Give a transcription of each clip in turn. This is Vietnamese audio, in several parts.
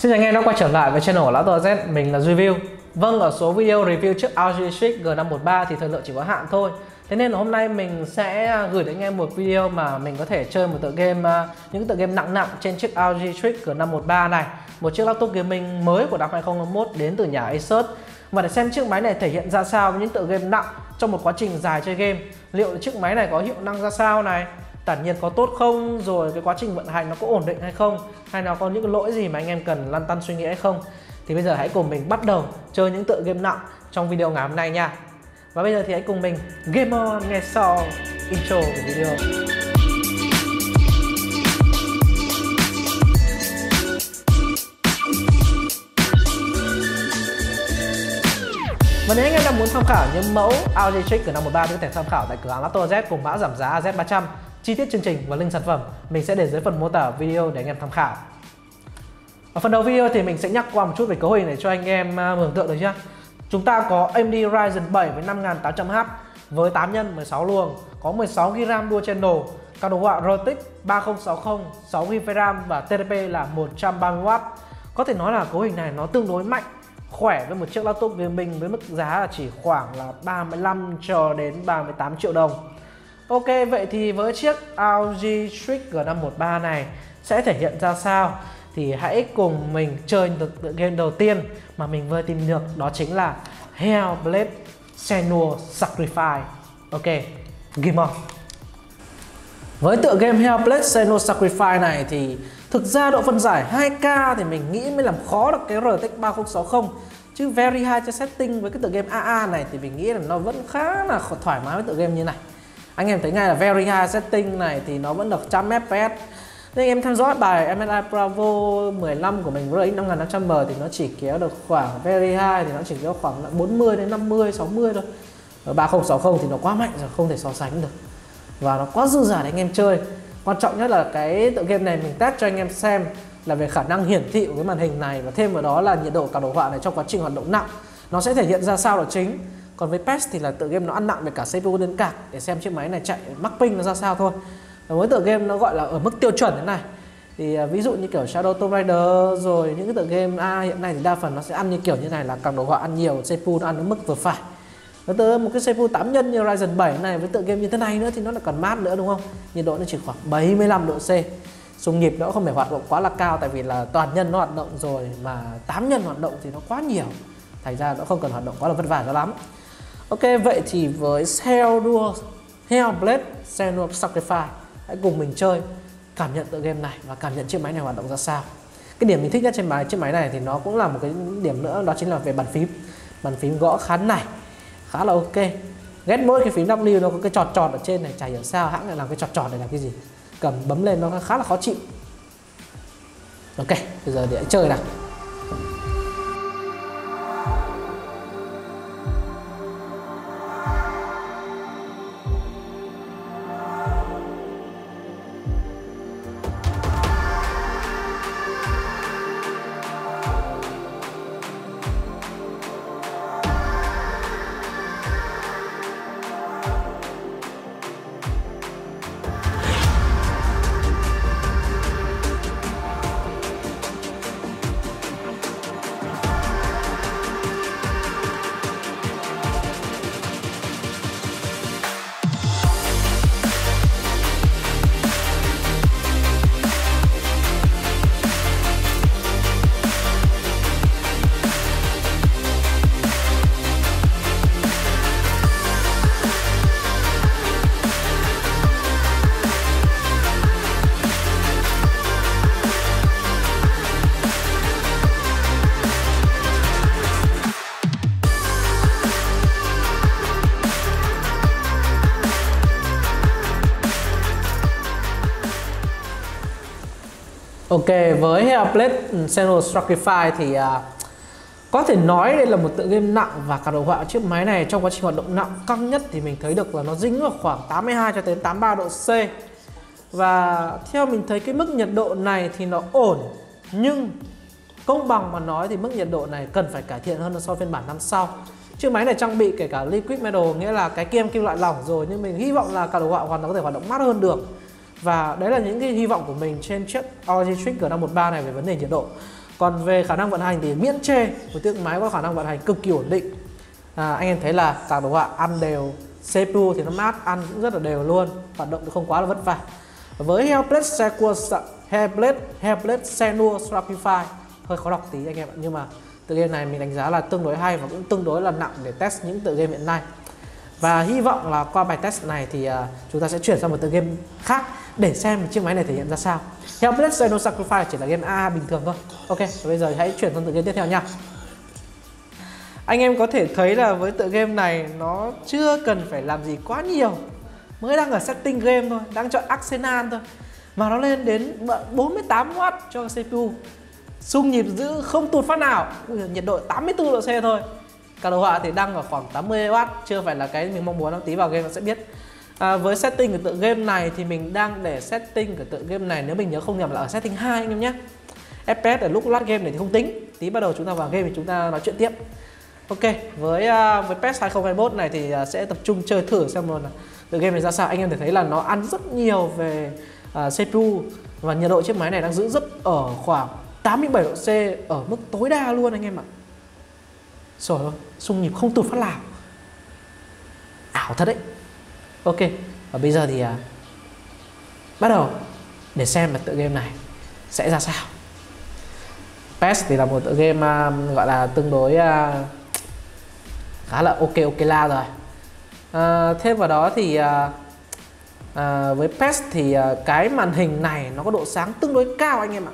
Xin chào anh em đã quay trở lại với channel của Lão Z, mình là Review Vâng, ở số video review trước LG Switch G513 thì thời lượng chỉ có hạn thôi. Thế nên hôm nay mình sẽ gửi đến anh em một video mà mình có thể chơi một tựa game à, những tựa game nặng nặng trên chiếc LG Switch G513 này. Một chiếc laptop gaming mới của năm 2021 đến từ nhà Asus. Và để xem chiếc máy này thể hiện ra sao với những tựa game nặng trong một quá trình dài chơi game. Liệu chiếc máy này có hiệu năng ra sao này? Tản nhiệt có tốt không? Rồi cái quá trình vận hành nó có ổn định hay không? Hay nó có những cái lỗi gì mà anh em cần lăn tăn suy nghĩ hay không? Thì bây giờ hãy cùng mình bắt đầu chơi những tựa game nặng trong video ngày hôm nay nha. Và bây giờ thì hãy cùng mình game on nghe sau intro của video. Và nếu anh em đang muốn tham khảo những mẫu Audi Trick của năm 13 thì có thể tham khảo tại cửa hàng Lotto Z cùng mã giảm giá AZ300 chi tiết chương trình và link sản phẩm mình sẽ để dưới phần mô tả video để anh em tham khảo. Ở phần đầu video thì mình sẽ nhắc qua một chút về cấu hình để cho anh em à, mường tượng được nhé. chúng ta có AMD Ryzen 7 với 5800H với 8 nhân 16 luồng có 16GB dual channel các đồ họa RTX 3060 6GB RAM và TDP là 130W có thể nói là cấu hình này nó tương đối mạnh khỏe với một chiếc laptop gaming với mức giá là chỉ khoảng là 35 cho đến 38 triệu đồng. Ok vậy thì với chiếc LG Streak G513 này sẽ thể hiện ra sao? Thì hãy cùng mình chơi được tựa game đầu tiên mà mình vừa tìm được đó chính là Hellblade Senua Sacrifice. Ok, game on. Với tựa game Hellblade Senua Sacrifice này thì thực ra độ phân giải 2K thì mình nghĩ mới làm khó được cái RTX 3060 chứ very high cho setting với cái tựa game AA này thì mình nghĩ là nó vẫn khá là thoải mái với tựa game như này anh em thấy ngay là very high setting này thì nó vẫn được 100 fps nên em theo dõi bài MSI Bravo 15 của mình RX 5500M thì nó chỉ kéo được khoảng very high thì nó chỉ kéo khoảng 40 đến 50 60 thôi. Ở 3060 thì nó quá mạnh rồi, không thể so sánh được. Và nó quá dư giả để anh em chơi. Quan trọng nhất là cái tựa game này mình test cho anh em xem là về khả năng hiển thị của cái màn hình này và thêm vào đó là nhiệt độ cả đồ họa này trong quá trình hoạt động nặng nó sẽ thể hiện ra sao là chính còn với PES thì là tựa game nó ăn nặng về cả CPU đến card để xem chiếc máy này chạy mắc ping nó ra sao thôi. Và với tựa game nó gọi là ở mức tiêu chuẩn thế này. Thì à, ví dụ như kiểu Shadow Tomb Raider rồi những cái tựa game A hiện nay thì đa phần nó sẽ ăn như kiểu như này là càng đồ họa ăn nhiều CPU nó ăn ở mức vừa phải. Nó tới một cái CPU 8 nhân như Ryzen 7 này với tựa game như thế này nữa thì nó là còn mát nữa đúng không? Nhiệt độ nó chỉ khoảng 75 độ C. Xung nhịp nó không phải hoạt động quá là cao tại vì là toàn nhân nó hoạt động rồi mà 8 nhân hoạt động thì nó quá nhiều. Thành ra nó không cần hoạt động quá là vất vả cho lắm. Ok, vậy thì với Hell Duel Hellblade Senua Sacrifice, hãy cùng mình chơi. Cảm nhận tựa game này và cảm nhận chiếc máy này hoạt động ra sao. Cái điểm mình thích nhất trên máy, chiếc máy này thì nó cũng là một cái điểm nữa, đó chính là về bàn phím. Bàn phím gõ khá này khá là ok. Ghét mỗi cái phím W nó có cái trọt trọt ở trên này, chả hiểu sao hãng lại làm cái trọt trọt này là cái gì. Cầm bấm lên nó khá là khó chịu. Ok, bây giờ để chơi nào. Ok, với Hellblade ừ, Senua Sacrifice thì uh, có thể nói đây là một tựa game nặng và cả đồ họa chiếc máy này trong quá trình hoạt động nặng căng nhất thì mình thấy được là nó dính vào khoảng 82 cho đến 83 độ C. Và theo mình thấy cái mức nhiệt độ này thì nó ổn nhưng công bằng mà nói thì mức nhiệt độ này cần phải cải thiện hơn so với phiên bản năm sau. Chiếc máy này trang bị kể cả liquid metal nghĩa là cái kem kim loại lỏng rồi nhưng mình hy vọng là cả đồ họa hoàn toàn có thể hoạt động mát hơn được và đấy là những cái hy vọng của mình trên chiếc Origin Trick G513 này về vấn đề nhiệt độ. Còn về khả năng vận hành thì miễn chê một chiếc máy có khả năng vận hành cực kỳ ổn định. À, anh em thấy là các đồ họa ăn đều CPU thì nó mát ăn cũng rất là đều luôn hoạt động không quá là vất vả. Với Hellblade Sequence Hellblade Hellblade Senua Strapify hơi khó đọc tí anh em ạ nhưng mà tựa game này mình đánh giá là tương đối hay và cũng tương đối là nặng để test những tựa game hiện nay. Và hy vọng là qua bài test này thì uh, chúng ta sẽ chuyển sang một tựa game khác để xem chiếc máy này thể hiện ra sao. Hellblade No Sacrifice chỉ là game A bình thường thôi. Ok bây giờ hãy chuyển sang tựa game tiếp theo nha. Anh em có thể thấy là với tựa game này, nó chưa cần phải làm gì quá nhiều. Mới đang ở setting game thôi, đang chọn Arsenal thôi. Mà nó lên đến 48W cho CPU xung nhịp giữ không tụt phát nào. Nhiệt độ 84 độ C thôi. Cả đồ họa thì đang ở khoảng 80W chưa phải là cái mình mong muốn đâu, tí vào game nó sẽ biết à, với setting của tựa game này thì mình đang để setting của tựa game này nếu mình nhớ không nhầm là ở setting 2 anh em nhé FPS ở lúc lát game này thì không tính tí bắt đầu chúng ta vào game thì chúng ta nói chuyện tiếp Ok, với uh, với PES 2021 này thì uh, sẽ tập trung chơi thử xem luôn tựa game này ra sao. Anh em thể thấy là nó ăn rất nhiều về à, uh, CPU và nhiệt độ chiếc máy này đang giữ rất ở khoảng 87 độ C ở mức tối đa luôn anh em ạ. Rồi xung nhịp không tụt phát nào. Ảo thật đấy. Ok, và bây giờ thì à, bắt đầu để xem là tựa game này sẽ ra sao. PES thì là một tựa game uh, gọi là tương đối uh, khá là ok ok la rồi. Uh, thêm vào đó thì uh, uh, với PES thì uh, cái màn hình này nó có độ sáng tương đối cao anh em ạ.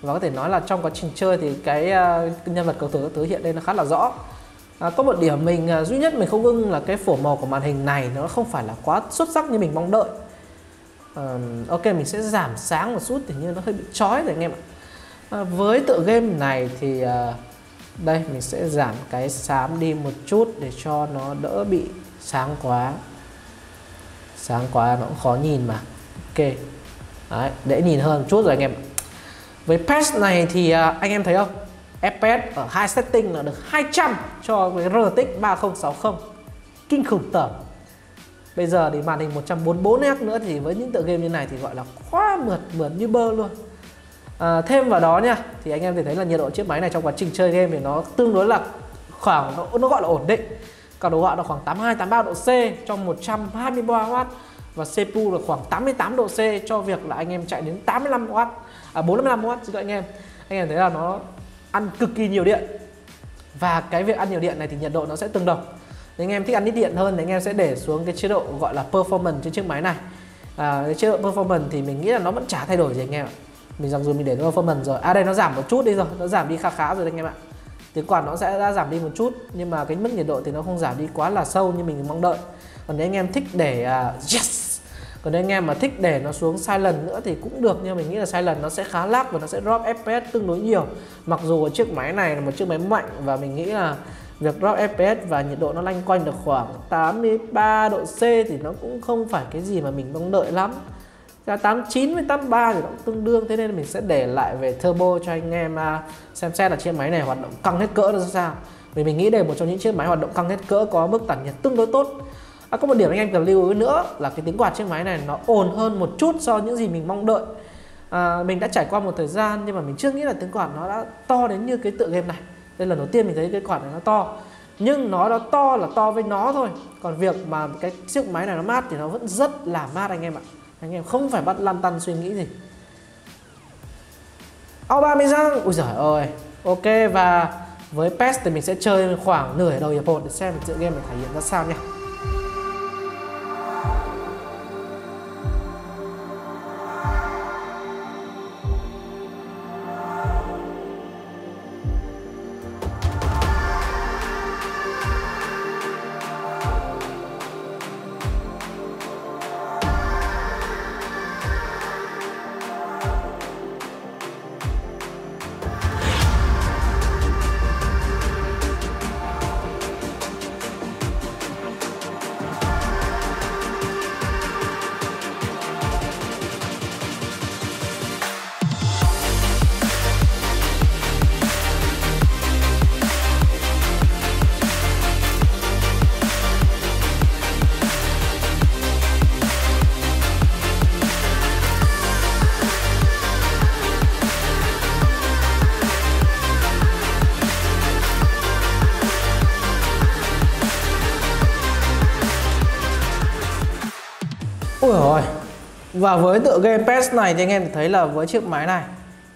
Và có thể nói là trong quá trình chơi thì cái uh, nhân vật cầu thủ thứ hiện lên nó khá là rõ à, có một điểm mình à, duy nhất mình không ưng là cái phổ màu của màn hình này nó không phải là quá xuất sắc như mình mong đợi. À, ok mình sẽ giảm sáng một chút thì như nó hơi bị chói rồi anh em ạ. À, với tựa game này thì à, đây mình sẽ giảm cái xám đi một chút để cho nó đỡ bị sáng quá. Sáng quá nó cũng khó nhìn mà. Ok. Đấy, để nhìn hơn một chút rồi anh em với patch này thì à, anh em thấy không? FPS ở hai setting là được 200 cho cái RTX 3060 kinh khủng tởm. Bây giờ thì màn hình 144Hz nữa thì với những tựa game như này thì gọi là quá mượt mượt như bơ luôn. À, thêm vào đó nha thì anh em thì thấy là nhiệt độ chiếc máy này trong quá trình chơi game thì nó tương đối là khoảng nó, nó gọi là ổn định. Cả đồ họa là khoảng 82 83 độ C trong 123W và CPU là khoảng 88 độ C cho việc là anh em chạy đến 85W à 45W xin lỗi anh em. Anh em thấy là nó ăn cực kỳ nhiều điện. Và cái việc ăn nhiều điện này thì nhiệt độ nó sẽ tương đồng. Nếu anh em thích ăn ít điện hơn thì anh em sẽ để xuống cái chế độ gọi là performance trên chiếc máy này. À, cái chế độ performance thì mình nghĩ là nó vẫn chả thay đổi gì anh em ạ. Mình rằng dù mình để nó performance rồi. À đây nó giảm một chút đi rồi. Nó giảm đi khá khá rồi anh em ạ. Tiếng quạt nó sẽ đã giảm đi một chút nhưng mà cái mức nhiệt độ thì nó không giảm đi quá là sâu như mình mong đợi. Còn nếu anh em thích để uh, yes! Còn anh em mà thích để nó xuống silent nữa thì cũng được, nhưng mình nghĩ là silent nó sẽ khá lag và nó sẽ drop fps tương đối nhiều. Mặc dù chiếc máy này là một chiếc máy mạnh và mình nghĩ là việc drop fps và nhiệt độ nó lanh quanh được khoảng 83 độ C thì nó cũng không phải cái gì mà mình mong đợi lắm. 89 với 83 thì nó cũng tương đương, thế nên mình sẽ để lại về turbo cho anh em à, xem xét là chiếc máy này hoạt động căng hết cỡ ra sao. Vì mình nghĩ đây là một trong những chiếc máy hoạt động căng hết cỡ, có mức tản nhiệt tương đối tốt à, có một điểm anh em cần lưu ý nữa là cái tiếng quạt chiếc máy này nó ồn hơn một chút so với những gì mình mong đợi. À, mình đã trải qua một thời gian nhưng mà mình chưa nghĩ là tiếng quạt nó đã to đến như cái tựa game này. Đây là đầu tiên mình thấy cái quạt này nó to. Nhưng nó đã to là to với nó thôi. Còn việc mà cái chiếc máy này nó mát thì nó vẫn rất là mát anh em ạ. Anh em không phải bắt lăn tăn suy nghĩ gì. Aubameyang ui giời ơi ok và với PES thì mình sẽ chơi khoảng nửa đầu hiệp một để xem tựa game này thể hiện ra sao nha. Ôi rồi. Và với tựa game PES này thì anh em thấy là với chiếc máy này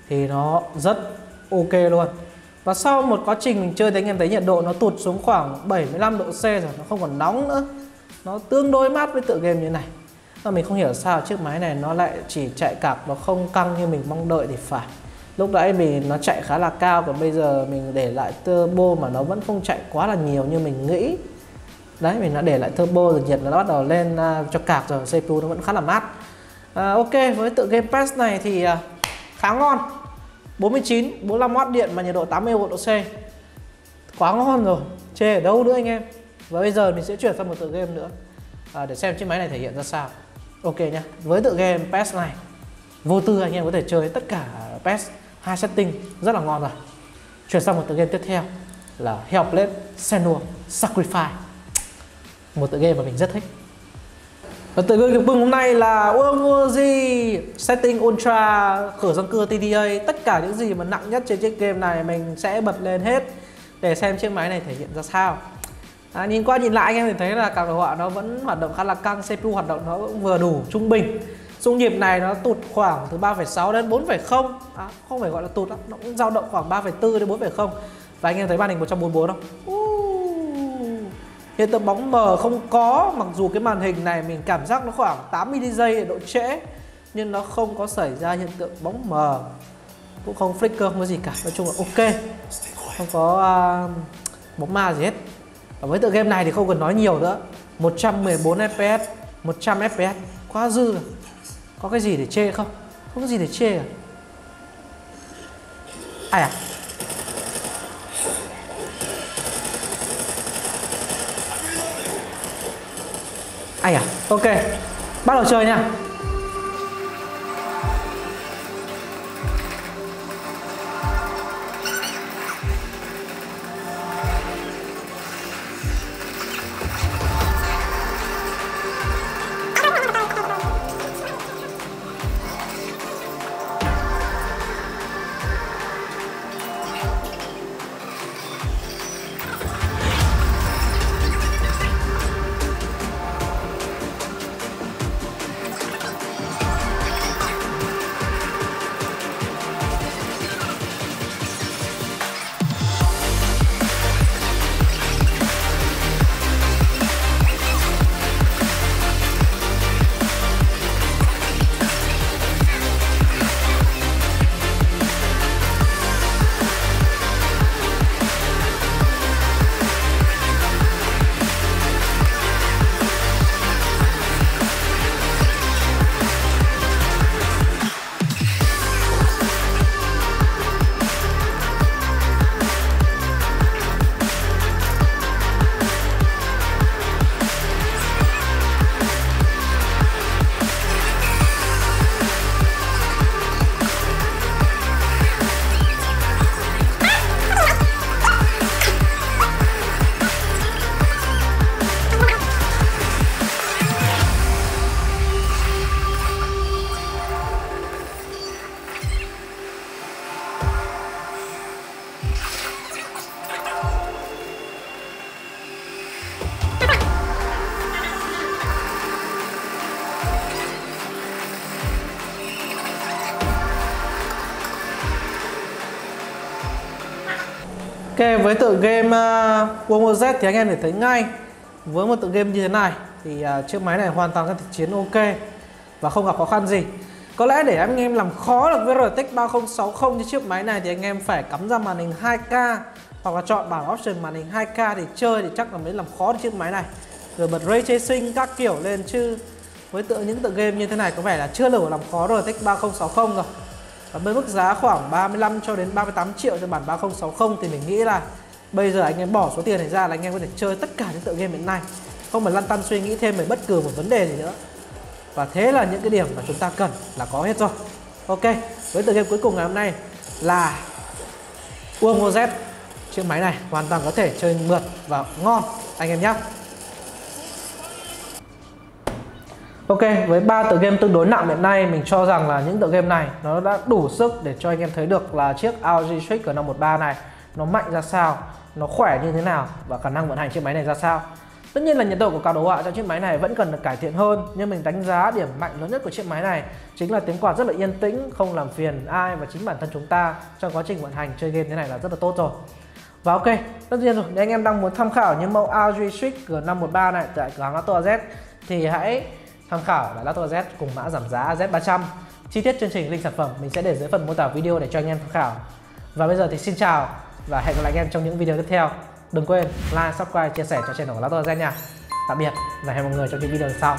thì nó rất ok luôn. Và sau một quá trình mình chơi thì anh em thấy nhiệt độ nó tụt xuống khoảng 75 độ C rồi, nó không còn nóng nữa. Nó tương đối mát với tựa game như này. Và mình không hiểu sao chiếc máy này nó lại chỉ chạy cạp, nó không căng như mình mong đợi thì phải. Lúc nãy mình, nó chạy khá là cao còn bây giờ mình để lại turbo mà nó vẫn không chạy quá là nhiều như mình nghĩ đấy mình đã để lại turbo rồi nhiệt nó bắt đầu lên uh, cho cạp rồi CPU nó vẫn khá là mát. Uh, ok với tự game pass này thì uh, khá ngon. 49 45W điện mà nhiệt độ 81 độ C. Quá ngon rồi chê ở đâu nữa anh em? Và bây giờ mình sẽ chuyển sang một tựa game nữa. Uh, để xem chiếc máy này thể hiện ra sao. Ok nhá với tựa game pass này vô tư anh em có thể chơi tất cả PES hai setting rất là ngon rồi. Chuyển sang một tựa game tiếp theo là Hellblade Senua Sacrifice một tựa game mà mình rất thích. Và tựa game được bưng hôm nay là Uomoji Setting Ultra khởi răng cưa TDA Tất cả những gì mà nặng nhất trên chiếc game này mình sẽ bật lên hết Để xem chiếc máy này thể hiện ra sao. À, Nhìn qua nhìn lại anh em thì thấy là cả đồ họa nó vẫn hoạt động khá là căng CPU hoạt động nó cũng vừa đủ trung bình. Dung nhịp này nó tụt khoảng từ 3,6 đến 4,0 à, Không phải gọi là tụt nó cũng dao động khoảng 3,4 đến 4,0 Và anh em thấy màn hình 144 không? Uh, hiện tượng bóng mờ không có Mặc dù cái màn hình này mình cảm giác nó khoảng 80 giây độ trễ Nhưng nó không có xảy ra hiện tượng bóng mờ. Cũng không flicker, không có gì cả. Nói chung là ok. Không có uh, bóng ma gì hết. Và với tựa game này thì không cần nói nhiều nữa. 114 fps 100 fps quá dư rồi. Có cái gì để chê không? Không có gì để chê à? Ai à? Ai à? Ok. Bắt đầu chơi nha. Ok với tựa game uh, World Z thì anh em để thấy ngay. Với một tựa game như thế này thì uh, chiếc máy này hoàn toàn có thể chiến ok và không gặp khó khăn gì. Có lẽ để anh em làm khó được với RTX 3060 như chiếc máy này thì anh em phải cắm ra màn hình 2K hoặc là chọn bảng option màn hình 2K để chơi thì chắc là mới làm khó được chiếc máy này. Rồi bật ray tracing các kiểu lên chứ. Với tựa những tựa game như thế này có vẻ là chưa đủ làm khó RTX 3060 rồi và với mức giá khoảng 35 cho đến 38 triệu cho bản 3060 thì mình nghĩ là bây giờ anh em bỏ số tiền này ra là anh em có thể chơi tất cả những tựa game hiện nay. Không phải lăn tăn suy nghĩ thêm về bất cứ một vấn đề gì nữa. Và thế là những cái điểm mà chúng ta cần là có hết rồi. Ok, với tựa game cuối cùng ngày hôm nay là Uomo Z. Chiếc máy này hoàn toàn có thể chơi mượt và ngon. Anh em nhé Ok, với ba tựa game tương đối nặng hiện nay mình cho rằng là những tựa game này nó đã đủ sức để cho anh em thấy được là chiếc ROG Strix G513 này nó mạnh ra sao, nó khỏe như thế nào và khả năng vận hành chiếc máy này ra sao. Tất nhiên là nhiệt độ của cao đồ họa trong chiếc máy này vẫn cần được cải thiện hơn nhưng mình đánh giá điểm mạnh lớn nhất của chiếc máy này chính là tiếng quạt rất là yên tĩnh, không làm phiền ai và chính bản thân chúng ta trong quá trình vận hành chơi game thế này là rất là tốt rồi. Và ok, tất nhiên rồi, nếu anh em đang muốn tham khảo những mẫu RG Switch G513 này tại cửa hàng Auto AZ thì hãy tham khảo là Lato Z cùng mã giảm giá Z300. Chi tiết chương trình link sản phẩm mình sẽ để dưới phần mô tả video để cho anh em tham khảo. Và bây giờ thì xin chào và hẹn gặp lại anh em trong những video tiếp theo. Đừng quên like, subscribe, chia sẻ cho channel của Lato Z nha. Tạm biệt và hẹn mọi người trong những video sau.